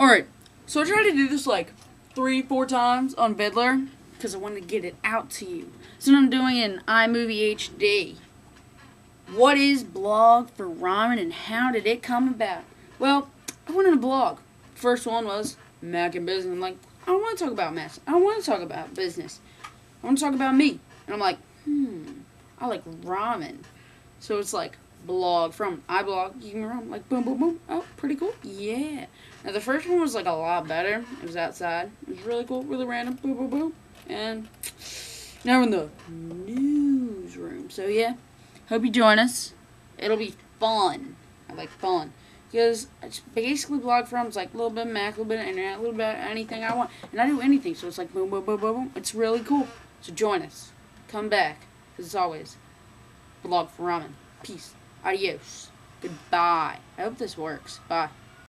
Alright, so I tried to do this like three, four times on Viddler because I wanted to get it out to you. So I'm doing an iMovie HD. What is blog for ramen and how did it come about? Well, I went in a blog. First one was Mac and business. I'm like, I don't want to talk about mess. I want to talk about business. I want to talk about me. And I'm like, hmm, I like ramen. So it's like blog from iBlog. You can run like boom, boom, boom. Oh, pretty cool. Yeah. Now the first one was like a lot better. It was outside. It was really cool, really random. Boom, boom, boom. And now we're in the newsroom. So yeah, hope you join us. It'll be fun. I like fun. Because it's basically blog from it's like a little bit of Mac, a little bit of internet, a little bit of anything I want. And I do anything, so it's like boom, boom, boom, boom, boom. It's really cool. So join us. Come back. Because it's always blog for ramen. Peace. Adios. Goodbye. I hope this works. Bye.